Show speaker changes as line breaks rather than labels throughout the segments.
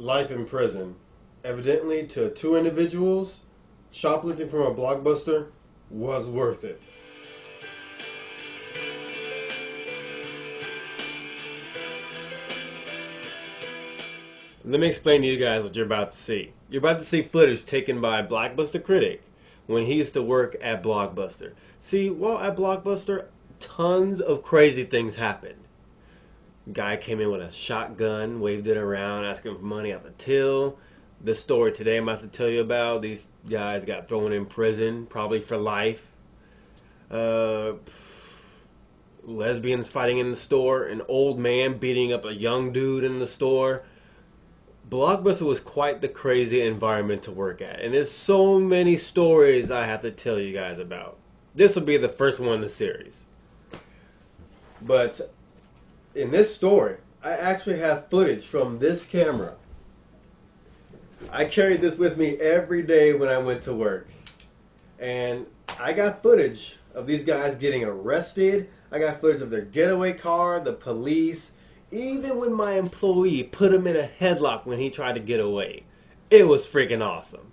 life in prison. Evidently, to two individuals, shoplifting from a blockbuster was worth it. Let me explain to you guys what you're about to see. You're about to see footage taken by a BLACKbuster Critic when he used to work at Blockbuster. See, while at Blockbuster, tons of crazy things happened. Guy came in with a shotgun, waved it around, asking for money out the till. The story today I'm about to tell you about, these guys got thrown in prison, probably for life. Uh, lesbians fighting in the store, an old man beating up a young dude in the store. Blockbuster was quite the crazy environment to work at, and there's so many stories I have to tell you guys about. This will be the first one in the series. But in this story, I actually have footage from this camera. I carried this with me every day when I went to work. And I got footage of these guys getting arrested. I got footage of their getaway car, the police, even when my employee put him in a headlock when he tried to get away. It was freaking awesome.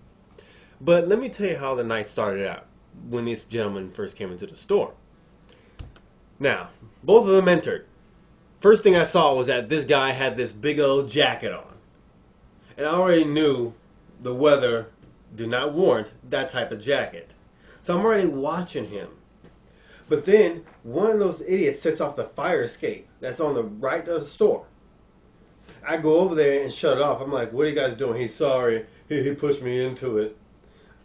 But let me tell you how the night started out when these gentlemen first came into the store. Now, both of them entered. First thing I saw was that this guy had this big old jacket on. And I already knew the weather did not warrant that type of jacket. So I'm already watching him. But then one of those idiots sets off the fire escape that's on the right of the store. I go over there and shut it off. I'm like, what are you guys doing? He's sorry. He, he pushed me into it.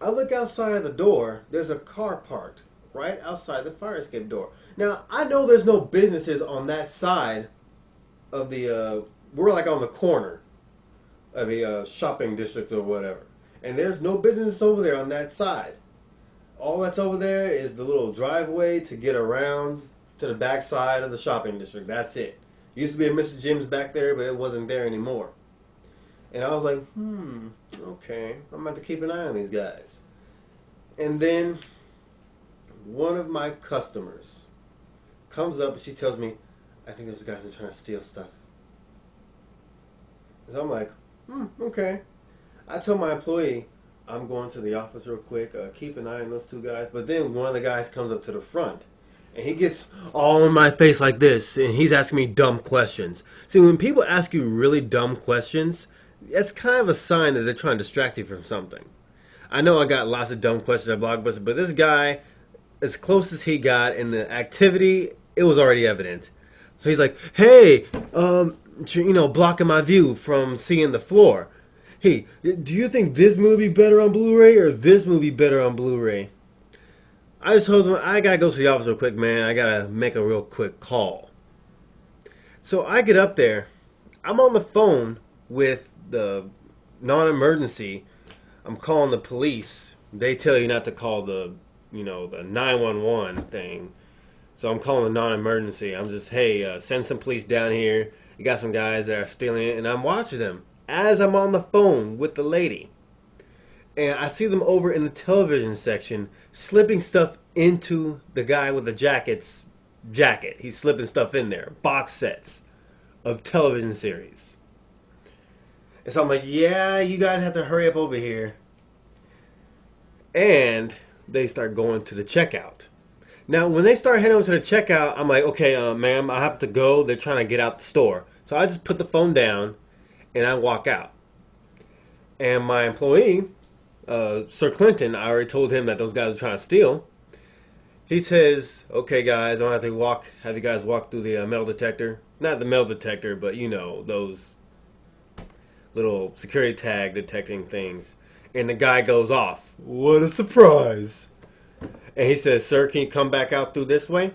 I look outside the door. There's a car parked right outside the fire escape door. Now, I know there's no businesses on that side of the, uh, we're like on the corner of a uh, shopping district or whatever. And there's no business over there on that side. All that's over there is the little driveway to get around to the back side of the shopping district. That's it. Used to be a Mr. Jim's back there, but it wasn't there anymore. And I was like, hmm, okay, I'm about to keep an eye on these guys. And then one of my customers comes up and she tells me, I think those guys are trying to steal stuff. So I'm like, hmm, okay. I tell my employee, I'm going to the office real quick, uh, keep an eye on those two guys. But then one of the guys comes up to the front and he gets all in my face like this and he's asking me dumb questions. See, when people ask you really dumb questions, that's kind of a sign that they're trying to distract you from something. I know I got lots of dumb questions at Blockbuster, but this guy, as close as he got in the activity, it was already evident. So he's like, "Hey, um, you know, blocking my view from seeing the floor. Hey, do you think this movie better on Blu-ray or this movie better on Blu-ray?" I just told him I gotta go to the office real quick, man. I gotta make a real quick call. So I get up there. I'm on the phone with the non-emergency. I'm calling the police. They tell you not to call the, you know, the 911 thing. So I'm calling a non-emergency. I'm just, hey, uh, send some police down here. You got some guys that are stealing it, and I'm watching them as I'm on the phone with the lady. And I see them over in the television section slipping stuff into the guy with the jacket's jacket. He's slipping stuff in there, box sets of television series. And so I'm like, yeah, you guys have to hurry up over here. And they start going to the checkout. Now, when they start heading over to the checkout, I'm like, okay, uh, ma'am, I have to go. They're trying to get out the store. So I just put the phone down and I walk out. And my employee, uh, Sir Clinton, I already told him that those guys are trying to steal. He says, okay, guys, I'm going to have to walk, have you guys walk through the uh, metal detector. Not the metal detector, but you know, those little security tag detecting things. And the guy goes off. What a surprise. And he says, Sir, can you come back out through this way?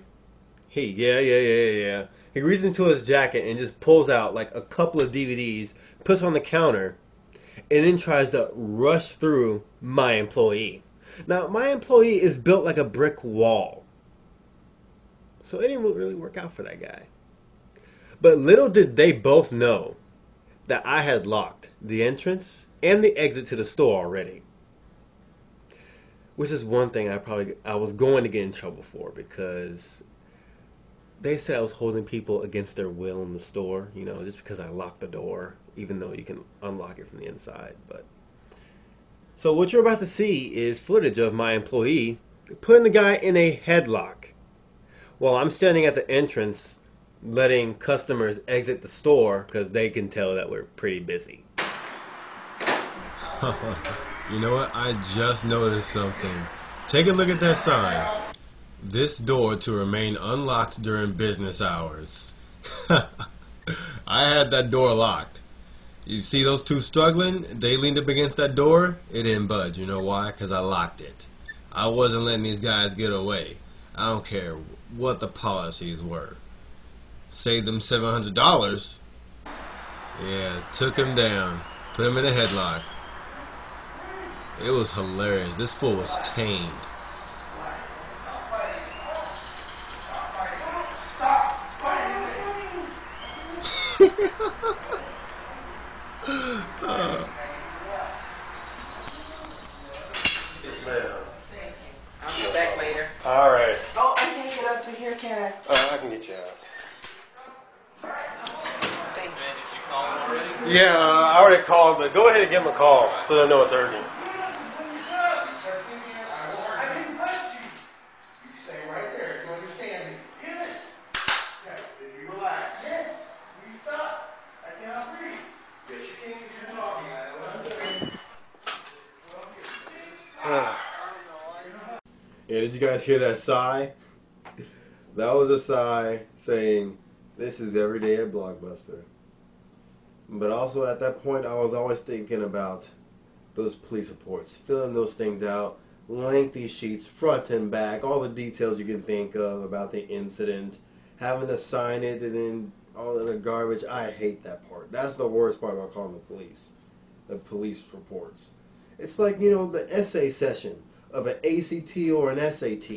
He, yeah, yeah, yeah, yeah. He reaches into his jacket and just pulls out like a couple of DVDs, puts on the counter, and then tries to rush through my employee. Now, my employee is built like a brick wall. So it didn't really work out for that guy. But little did they both know that I had locked the entrance and the exit to the store already. Which is one thing I probably I was going to get in trouble for because they said I was holding people against their will in the store, you know, just because I locked the door, even though you can unlock it from the inside. But so what you're about to see is footage of my employee putting the guy in a headlock while I'm standing at the entrance letting customers exit the store because they can tell that we're pretty busy.
you know what? I just noticed something. Take a look at that sign. This door to remain unlocked during business hours. I had that door locked. You see those two struggling? They leaned up against that door. It didn't budge. You know why? Because I locked it. I wasn't letting these guys get away. I don't care what the policies were. Saved them $700. Yeah, took him down. Put him in a headlock. It was hilarious. This fool was tamed.
uh.
I'll be back later.
All right.
Oh, I can't get up to here, can I?
Uh, I can get you out.
Thanks.
Yeah, uh, I already called, but go ahead and give him a call so they'll know it's urgent. Did you guys hear that sigh? That was a sigh saying, this is every day at Blockbuster. But also at that point, I was always thinking about those police reports, filling those things out, lengthy sheets, front and back, all the details you can think of about the incident, having to sign it, and then all the garbage. I hate that part. That's the worst part about calling the police. The police reports. It's like, you know, the essay session of an ACT or an SAT.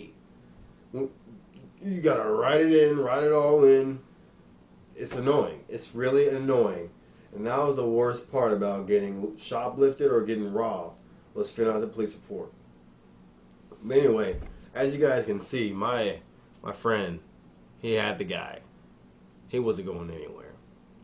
You gotta write it in, write it all in. It's annoying. It's really annoying. And that was the worst part about getting shoplifted or getting robbed was filling out the police report. But anyway, as you guys can see, my my friend, he had the guy. He wasn't going anywhere.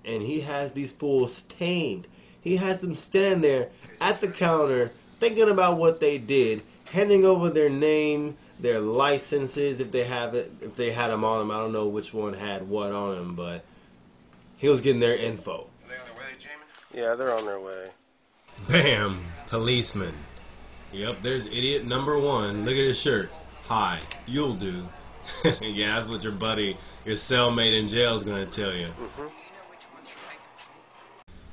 And he has these fools tamed. He has them standing there at the counter thinking about what they did handing over their name, their licenses if they have it, if they had them on them. I don't know which one had what on them, but he was getting their info.
Are they on their way, Jamin?
Yeah, they're on their way.
Bam! Policeman. Yep, there's idiot number one. Look at his shirt. Hi, you'll do. yeah, that's what your buddy, your cellmate in jail is going to tell you.
Mm-hmm.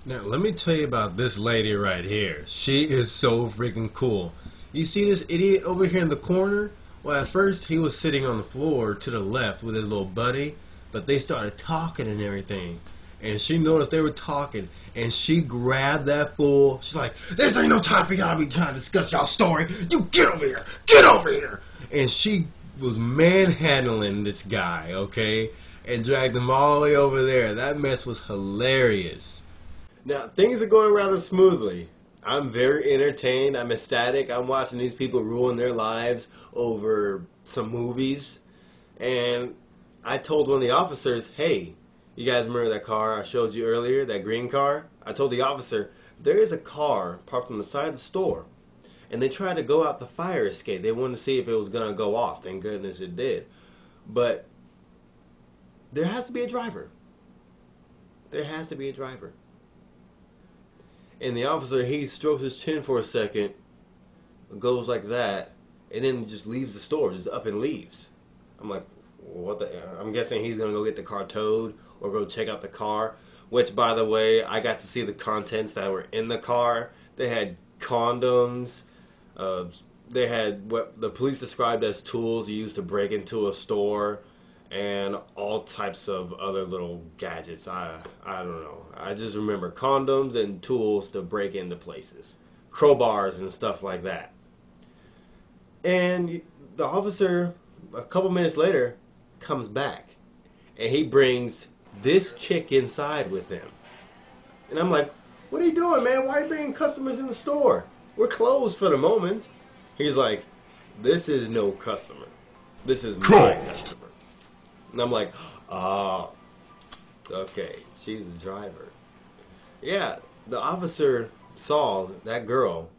Now, let me tell you about this lady right here. She is so freaking cool. You see this idiot over here in the corner? Well, at first he was sitting on the floor to the left with his little buddy, but they started talking and everything. And she noticed they were talking, and she grabbed that fool. She's like, This ain't no time for y'all to be trying to discuss y'all story. You get over here! Get over here! And she was manhandling this guy, okay? And dragged him all the way over there. That mess was hilarious.
Now, things are going rather smoothly. I'm very entertained. I'm ecstatic. I'm watching these people ruin their lives over some movies. And I told one of the officers, hey, you guys remember that car I showed you earlier, that green car? I told the officer, there is a car parked on the side of the store. And they tried to go out the fire escape. They wanted to see if it was going to go off. Thank goodness it did. But there has to be a driver. There has to be a driver. And the officer, he strokes his chin for a second, goes like that, and then just leaves the store, just up and leaves. I'm like, what the? I'm guessing he's gonna go get the car towed or go check out the car. Which, by the way, I got to see the contents that were in the car. They had condoms. Uh, they had what the police described as tools used to break into a store and all types of other little gadgets. I I don't know. I just remember condoms and tools to break into places, crowbars and stuff like that. And the officer, a couple minutes later, comes back, and he brings this chick inside with him. And I'm like, "What are you doing, man? Why are you bringing customers in the store? We're closed for the moment." He's like, "This is no customer. This is my customer." And I'm like, oh, okay, she's the driver. Yeah, the officer saw that girl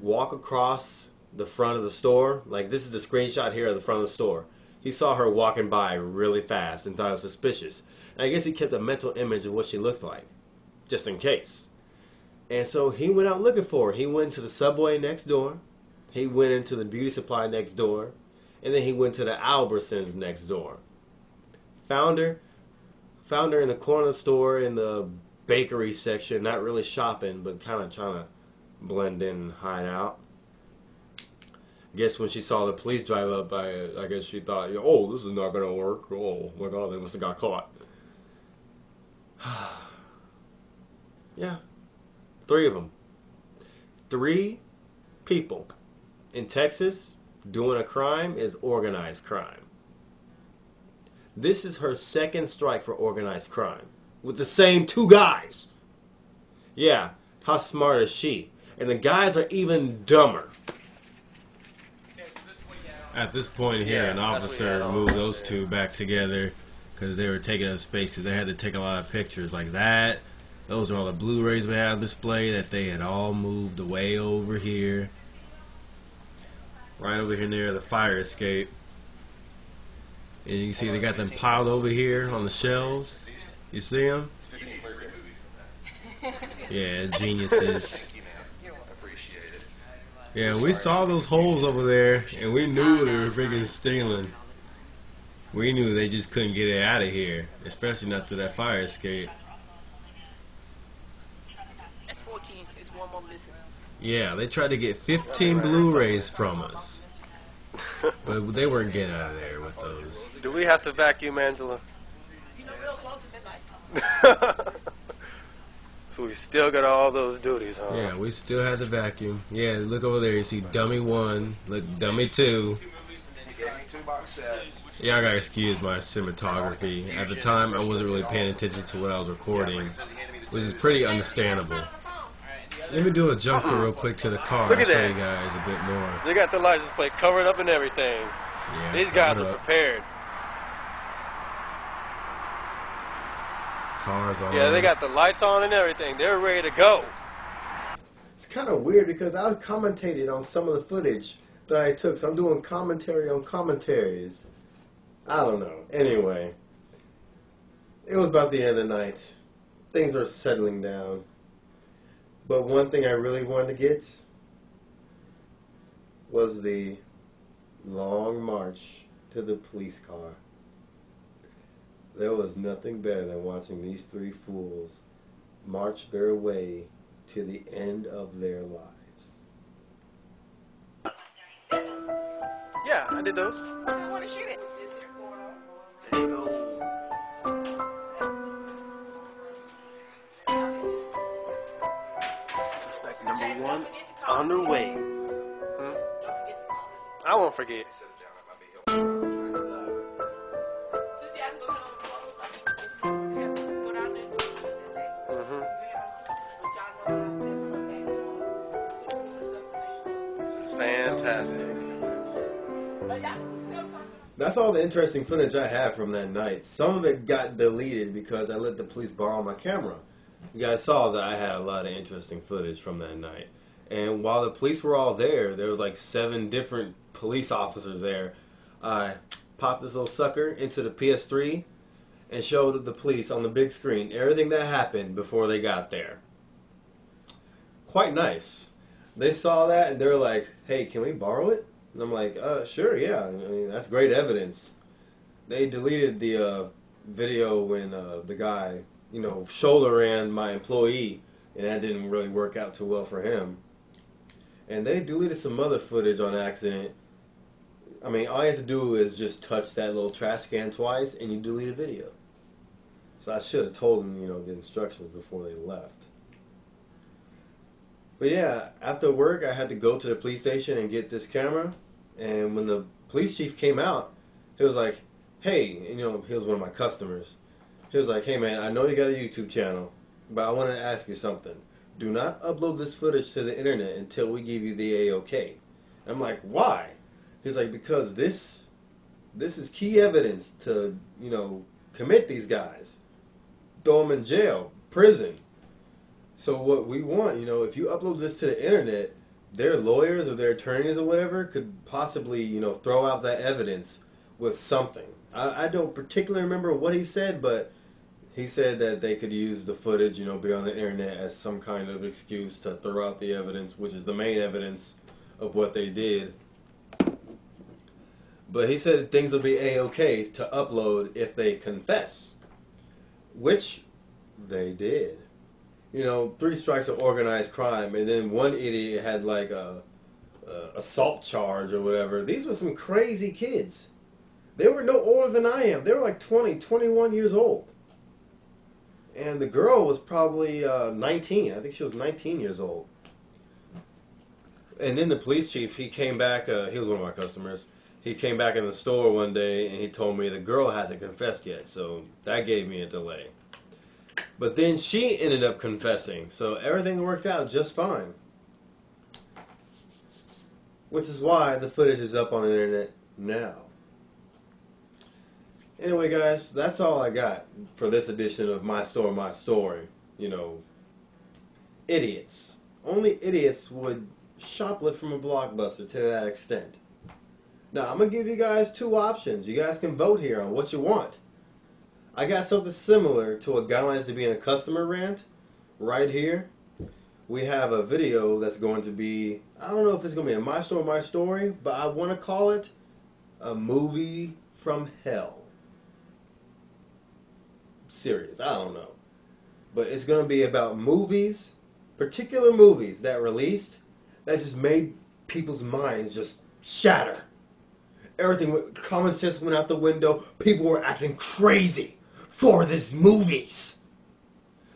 walk across the front of the store. Like, this is the screenshot here of the front of the store. He saw her walking by really fast and thought it was suspicious. And I guess he kept a mental image of what she looked like, just in case. And so he went out looking for her. He went to the subway next door. He went into the beauty supply next door. And then he went to the Albertsons next door. Found her. In the corner store in the bakery section, not really shopping, but kind of trying to blend in and hide out. I Guess when she saw the police drive up, I, I guess she thought, oh, this is not going to work. Oh, my God, they must have got caught. yeah. Three of them. Three people in Texas doing a crime is organized crime. This is her second strike for organized crime with the same two guys. Yeah, how smart is she? And the guys are even dumber.
At this point here,
Yeah,
an officer moved those two back together because they were taking up space because they had to take a lot of pictures like that. Those are all the Blu-rays we had on display that they had all moved away over here. Right over here near the fire escape. And you can see they got them piled over here on the shelves. You see them? Yeah, geniuses.
Thank you, man. Appreciate it.
Yeah, we saw those holes over there, and we knew they were freaking stealing. We knew they just couldn't get it out of here, especially not through that fire escape.
That's 14. It's one more missing.
Yeah, they tried to get 15 Blu-rays from us, but they weren't getting out of there with those.
Do we have to vacuum, Angela?
You know, real close to midnight.
so we still got all those duties, huh?
Yeah, we still have the vacuum. Yeah, look over there. You see Dummy One, look Dummy Two.
He gave me two box sets.
Yeah, I gotta excuse my cinematography. At the time, I wasn't really paying attention to what I was recording,
Says he handed me the
which is pretty understandable. Let me do a jumper real quick to the car
Look
and
at
show
that.
you guys a bit more.
They got the license plate covered up and everything.
Yeah,
These guys
covered
are
up.
prepared.
Cars on.
Yeah, they got the lights on and everything. They're ready to go. It's kind of weird because I commentated on some of the footage that I took, so I'm doing commentary on commentaries. I don't know. Anyway, it was about the end of the night. Things are settling down. But one thing I really wanted to get was the long march to the police car. There was nothing better than watching these three fools march their way to the end of their lives. Yeah, I did those.
I want to shoot it.
Forget. Fantastic. That's all the interesting footage I have from that night. Some of it got deleted because I let the police borrow my camera. You guys saw that I had a lot of interesting footage from that night. And while the police were all there, there was like seven different police officers there. I popped this little sucker into the PS3 and showed the police on the big screen everything that happened before they got there. Quite nice. They saw that and they're like, "Hey, can we borrow it?" And I'm like, "Uh, sure, yeah. I mean, that's great evidence." They deleted the uh, video when uh, the guy, you know, shoulder ran my employee, and that didn't really work out too well for him. And they deleted some other footage on accident. I mean, all you have to do is just touch that little trash can twice, and you delete a video. So I should have told them, you know, the instructions before they left. But yeah, after work, I had to go to the police station and get this camera. And when the police chief came out, he was like, "Hey, you know, he was one of my customers. He was like, "Hey, man, I know you got a YouTube channel, but I want to ask you something. Do not upload this footage to the internet until we give you the A-OK." I'm like, "Why?" He's like, "Because this This is key evidence to, you know, commit these guys, throw them in jail, prison. So what we want, you know, if you upload this to the internet, their lawyers or their attorneys or whatever could possibly, you know, throw out that evidence with something. I, I don't particularly remember what he said, but he said that they could use the footage, you know, be on the internet as some kind of excuse to throw out the evidence, which is the main evidence of what they did. But he said things will be a-okay to upload if they confess, which they did. You know, three strikes of organized crime, and then one idiot had like a, a assault charge or whatever. These were some crazy kids. They were no older than I am. They were like 20, 21 years old. And the girl was probably uh, 19. I think she was 19 years old. And then the police chief, he came back. Uh, he was one of my customers. He came back in the store one day and he told me the girl hasn't confessed yet. So that gave me a delay. But then she ended up confessing. So everything worked out just fine. Which is why the footage is up on the internet now. Anyway, guys, that's all I got for this edition of My Store, My Story. You know, idiots. Only idiots would shoplift from a blockbuster to that extent. Now, I'm going to give you guys two options. You guys can vote here on what you want. I got something similar to a guidelines to being a customer rant right here. We have a video that's going to be, I don't know if it's going to be a My Story, My Story, but I want to call it a movie from hell serious. I don't know. But it's going to be about movies, particular movies that released that just made people's minds just shatter. Everything, common sense went out the window. People were acting crazy for these movies.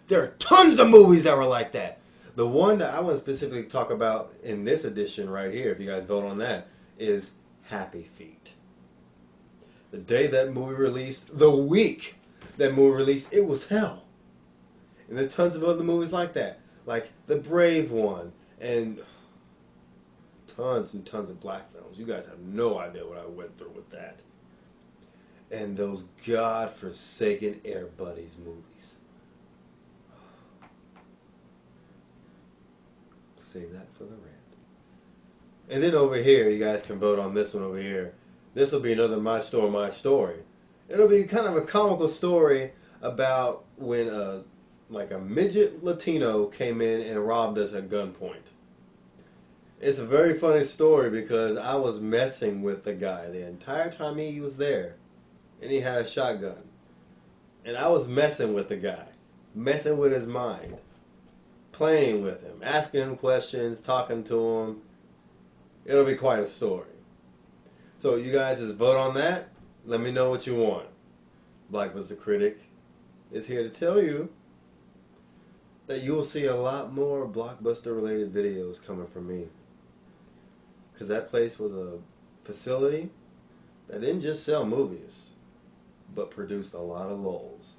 There are tons of movies that were like that. The one that I want to specifically talk about in this edition right here, if you guys vote on that, is Happy Feet. The day that movie released, the week that movie released, it was hell. And there are tons of other movies like that, like The Brave One, and tons and tons of black films. You guys have no idea what I went through with that. And those god-forsaken Air Buddies movies. Save that for the rant. And then over here, you guys can vote on this one over here. This will be another My Store, My Story. It'll be kind of a comical story about when a like a midget Latino came in and robbed us at gunpoint. It's a very funny story because I was messing with the guy the entire time he was there, and he had a shotgun, and I was messing with the guy, messing with his mind, playing with him, asking him questions, talking to him. It'll be quite a story. So you guys just vote on that. Let me know what you want. BLACKbuster Critic is here to tell you that you will see a lot more blockbuster related videos coming from me because that place was a facility that didn't just sell movies, but produced a lot of lulls.